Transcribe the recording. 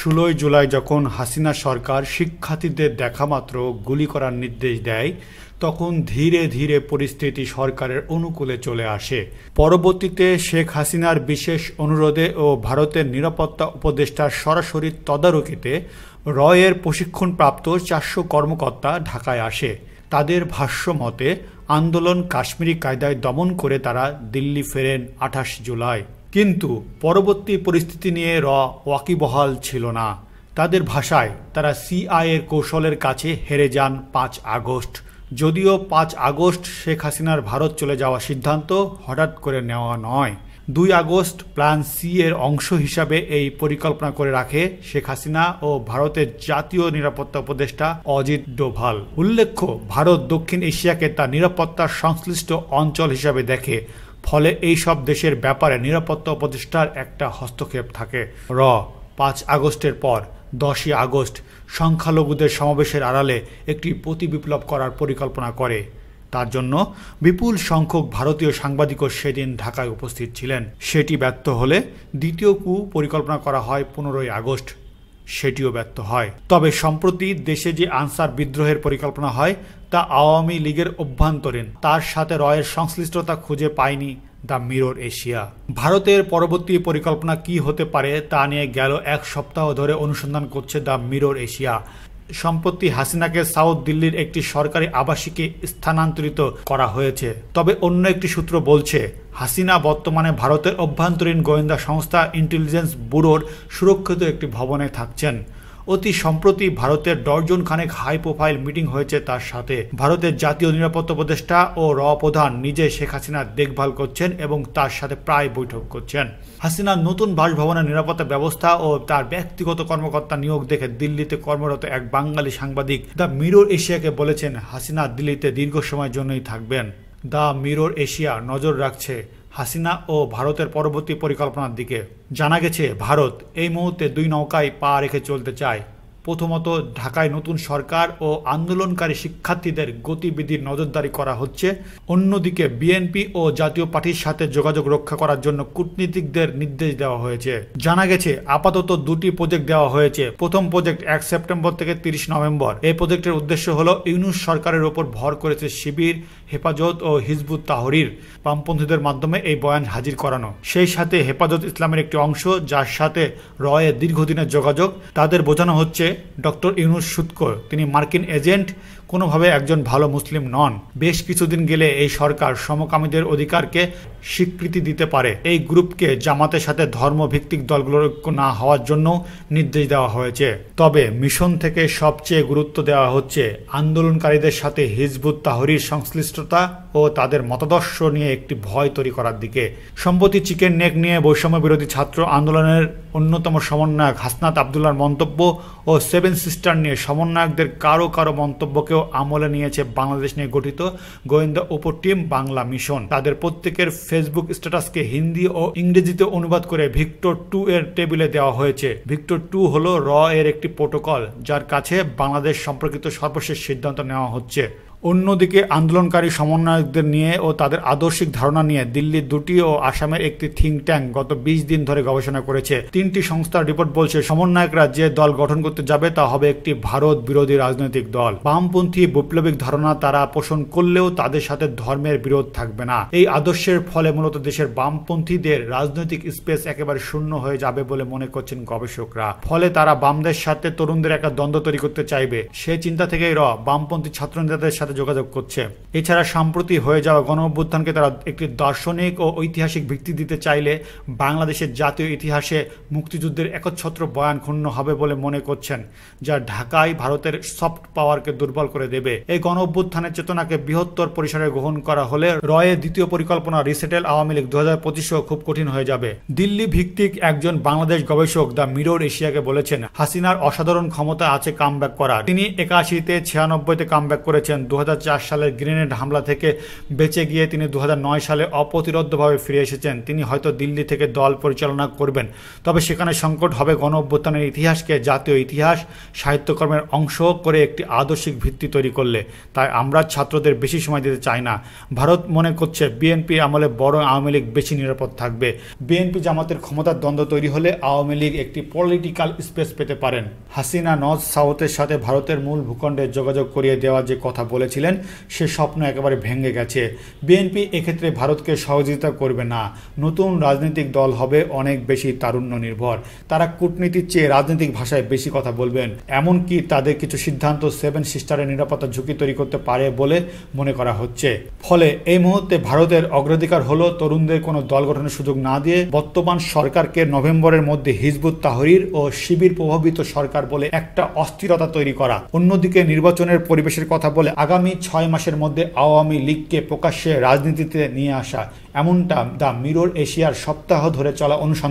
ষোলোই জুলাই যখন হাসিনা সরকার শিক্ষার্থীদের দেখামাত্র গুলি করার নির্দেশ দেয়, তখন ধীরে ধীরে পরিস্থিতি সরকারের অনুকূলে চলে আসে। পরবর্তীতে শেখ হাসিনার বিশেষ অনুরোধে ও ভারতের নিরাপত্তা উপদেষ্টার সরাসরি তদারকিতে রয়ের প্রশিক্ষণপ্রাপ্ত চারশো কর্মকর্তা ঢাকায় আসে। তাদের ভাষ্য মতে, আন্দোলন কাশ্মীরি কায়দায় দমন করে তারা দিল্লি ফেরেন আঠাশ জুলাই। কিন্তু পরবর্তী পরিস্থিতি নিয়ে র ওয়াকিবহাল ছিল না। তাদের ভাষায় তারা সিআইয়ের কৌশলের কাছে হেরে যান পাঁচ আগস্ট। যদিও পাঁচ আগস্ট শেখ হাসিনার ভারত চলে যাওয়া সিদ্ধান্ত হঠাৎ করে নেওয়া নয়। দুই আগস্ট প্ল্যান সি এর অংশ হিসাবে এই পরিকল্পনা করে রাখে শেখ হাসিনা ও ভারতের জাতীয় নিরাপত্তা উপদেষ্টা অজিত ডোভাল। উল্লেখ্য, ভারত দক্ষিণ এশিয়াকে তার নিরাপত্তার সংশ্লিষ্ট অঞ্চল হিসাবে দেখে, ফলে এই সব দেশের ব্যাপারে নিরাপত্তা উপদেষ্টার একটা হস্তক্ষেপ থাকে। র, পাঁচ আগস্টের পর, দশই আগস্ট, সংখ্যালঘুদের সমাবেশের আড়ালে একটি প্রতি বিপ্লব করার পরিকল্পনা করে। তার জন্য বিপুল সংখ্যক ভারতীয় সাংবাদিকও সেদিন ঢাকায় উপস্থিত ছিলেন। সেটি ব্যর্থ হলে দ্বিতীয় কু পরিকল্পনা করা হয় পনেরোই আগস্ট। সেটিও ব্যর্থ হয়। তবে সম্প্রতি দেশে যে আনসার বিদ্রোহের পরিকল্পনা হয়, তা আওয়ামী লীগের অভ্যন্তরীণ। তার সাথে রয়ের সংশ্লিষ্টতা খুঁজে পায়নি দ্য মিরর এশিয়া। ভারতের পরবর্তী পরিকল্পনা কি হতে পারে তা নিয়ে গেল এক সপ্তাহ ধরে অনুসন্ধান করছে দ্য মিরর এশিয়া। সম্প্রতি হাসিনাকে সাউথ দিল্লির একটি সরকারি আবাসিকে স্থানান্তরিত করা হয়েছে। তবে অন্য একটি সূত্র বলছে, হাসিনা বর্তমানে ভারতের অভ্যন্তরীণ গোয়েন্দা সংস্থা ইন্টেলিজেন্স ব্যুরোর সুরক্ষিত একটি ভবনে থাকছেন। অতি সম্প্রতি ভারতের ডর্জন খানেক হাই প্রোফাইল মিটিং হয়েছে তার সাথে। ভারতের জাতীয় নিরাপত্তা উপদেষ্টা ও র প্রধান নিজে শেখ হাসিনার দেখভাল করছেন এবং তার সাথে প্রায় বৈঠক করছেন। হাসিনার নতুন বাসভবনের নিরাপত্তা ব্যবস্থা ও তার ব্যক্তিগত কর্মকর্তা নিয়োগ দেখে দিল্লিতে কর্মরত এক বাঙালি সাংবাদিক দ্য মিরর এশিয়াকে বলেছেন, হাসিনা দিল্লিতে দীর্ঘ সময়ের জন্যই থাকবেন। দ্য মিরর এশিয়া নজর রাখছে হাসিনা ও ভারতের পরবর্তী পরিকল্পনার দিকে। জানা গেছে, ভারত এই মুহূর্তে দুই নৌকায় পা রেখে চলতে চায়। প্রথমত ঢাকায় নতুন সরকার ও আন্দোলনকারী শিক্ষার্থীদের গতিবিধির নজরদারি করা হচ্ছে। অন্যদিকে বিএনপি ও জাতীয় পার্টির সাথে যোগাযোগ রক্ষা করার জন্য কূটনীতিকদের নির্দেশ দেওয়া হয়েছে। জানা গেছে, আপাতত দুটি প্রজেক্ট দেওয়া হয়েছে। প্রথম প্রজেক্ট এক সেপ্টেম্বর থেকে তিরিশ নভেম্বর। এই প্রজেক্টের উদ্দেশ্য হল ইউনুস সরকারের ওপর ভর করেছে শিবির, হেফাজত ও হিজবুত তাহরির, বামপন্থীদের মাধ্যমে এই বয়ান হাজির করানো। সেই সাথে হেফাজত ইসলামের একটি অংশ, যার সাথে রয়ে দীর্ঘদিনের যোগাযোগ। তাদের বোঝানো হচ্ছে ডক্টর ইউনুস সুৎকর তিনি মার্কিন এজেন্ট কোনোভাবে একজন ভালো মুসলিম নন। বেশ কিছুদিন গেলে এই সরকার সমকামীদের অধিকারকে স্বীকৃতি দিতে পারে। এই গ্রুপকে জামাতের সাথে ধর্মভিত্তিক দলগুলোর ঐক্য না হওয়ার জন্য নির্দেশ দেওয়া হয়েছে। তবে মিশন থেকে সবচেয়ে গুরুত্ব দেওয়া হচ্ছে আন্দোলনকারীদের সাথে হিজবুত তাহরির সংশ্লিষ্টতা ও তাদের মতাদর্শ নিয়ে একটি ভয় তৈরি করার দিকে। সম্প্রতি চিকেন নেক নিয়ে বৈষম্য বিরোধী ছাত্র আন্দোলনের অন্যতম সমন্বয়ক হাসনাত আবদুল্লার মন্তব্য ও সেভেন সিস্টার নিয়ে সমন্বয়কদের কারও কারও মন্তব্যকেও আমলে নিয়েছে বাংলাদেশ নিয়ে গঠিত গোয়েন্দা উপর টিম বাংলা মিশন। তাদের প্রত্যেকের ফেসবুক স্ট্যাটাসকে হিন্দি ও ইংরেজিতে অনুবাদ করে ভিক্টর টু এর টেবিলে দেওয়া হয়েছে। ভিক্টর টু হলো র এর একটি প্রোটোকল, যার কাছে বাংলাদেশ সম্পর্কিত সর্বশেষ সিদ্ধান্ত নেওয়া হচ্ছে। অন্যদিকে আন্দোলনকারী সমন্বয়কদের নিয়ে ও তাদের আদর্শিক ধারণা নিয়ে দিল্লির দুটি ও আসামের একটি থিঙ্ক ট্যাঙ্ক গত বিশ দিন ধরে গবেষণা করেছে। তিনটি সংস্থার রিপোর্ট বলছে, সমন্বয়করা যে দল গঠন করতে যাবে তা হবে একটি ভারত বিরোধী রাজনৈতিক দল। বামপন্থী বৈপ্লবিক ধারণা তারা পোষণ করলেও তাদের সাথে ধর্মের বিরোধ থাকবে না। এই আদর্শের ফলে মূলত দেশের বামপন্থীদের রাজনৈতিক স্পেস একেবারে শূন্য হয়ে যাবে বলে মনে করছেন গবেষকরা। ফলে তারা বামদের সাথে তরুণদের একটা দ্বন্দ্ব তৈরি করতে চাইবে। সে চিন্তা থেকেই র, বামপন্থী ছাত্র নেতাদের সাথে সাথে যোগাযোগ করছে। এছাড়া সম্প্রতি হয়ে যাওয়া গণ অভ্যুত্থানকে তারা একটি দার্শনিক ও ঐতিহাসিক ভিত্তি দিতে চাইলে বাংলাদেশের জাতীয় ইতিহাসে মুক্তিযুদ্ধের একচ্ছত্র বয়ান ক্ষুণ্ণ হবে বলে মনে করছেন, যা ঢাকায় ভারতের সফট পাওয়ারকে দুর্বল করে দেবে। এই গণ অভ্যুত্থানের চেতনাকে বৃহত্তর পরিসরে গ্রহণ করা হলে রয়ের দ্বিতীয় পরিকল্পনা রিসেটেল আওয়ামী লীগ দু হাজার খুব কঠিন হয়ে যাবে। দিল্লি ভিত্তিক একজন বাংলাদেশ গবেষক দ্য মিরর এশিয়াকে বলেছেন, হাসিনার অসাধারণ ক্ষমতা আছে কামব্যাক করার। তিনি একাশিতে ছিয়ানব্বইতে কামব্যাক করেছেন দু সালের গ্রেনেড হামলা থেকে বেঁচে গিয়ে তিনি দু হাজার নয় সালে অপ্রতিরোধ্যভাবে ফিরে এসেছেন। তিনি হয়তো দিল্লি থেকে দল পরিচালনা করবেন। তবে সেখানে সংকট হবে গণ অভ্যুত্থানের ইতিহাসকে জাতীয় ইতিহাস, সাহিত্যকর্মের অংশ করে একটি আদর্শিক ভিত্তি তৈরি করলে। তাই আমরা ছাত্রদের বেশি সময় দিতে চাই না। ভারত মনে করছে বিএনপি আমলে বড় আওয়ামী লীগ বেশি নিরাপদ থাকবে। বিএনপি জামাতের ক্ষমতার দ্বন্দ্ব তৈরি হলে আওয়ামী লীগ একটি পলিটিক্যাল স্পেস পেতে পারেন। হাসিনা নর্থ সাউথের সাথে ভারতের মূল ভূখণ্ডে যোগাযোগ করিয়ে দেওয়ার যে কথা বলেছিলেন সে স্বপ্ন একেবারে ভেঙে গেছে। বিএনপি এক্ষেত্রে ভারতকে সহযোগিতা করবে না। নতুন রাজনৈতিক দল হবে অনেক বেশি তারুণ্য নির্ভর তারা কূটনীতির চেয়ে রাজনৈতিক ভাষায় বেশি কথা বলবেন। এমনকি তাদের কিছু সিদ্ধান্ত সেভেন সিস্টারের নিরাপত্তা ঝুঁকি তৈরি করতে পারে বলে মনে করা হচ্ছে। ফলে এই মুহূর্তে ভারতের অগ্রাধিকার হলো তরুণদের কোনো দল গঠনের সুযোগ না দিয়ে বর্তমান সরকারকে নভেম্বরের মধ্যে হিজবুত তাহরির ও শিবির প্রভাবিত সরকার বলে একটা অস্থিরতা তৈরি করা। অন্যদিকে নির্বাচনের পরিবেশের কথা বলে আগামী ছয় মাসের মধ্যে আওয়ামী লীগকে প্রকাশ্যে রাজনীতিতে নিয়ে আসা, এমনটা দ্য মিরর এশিয়ার সপ্তাহ ধরে চলা অনুসন্ধান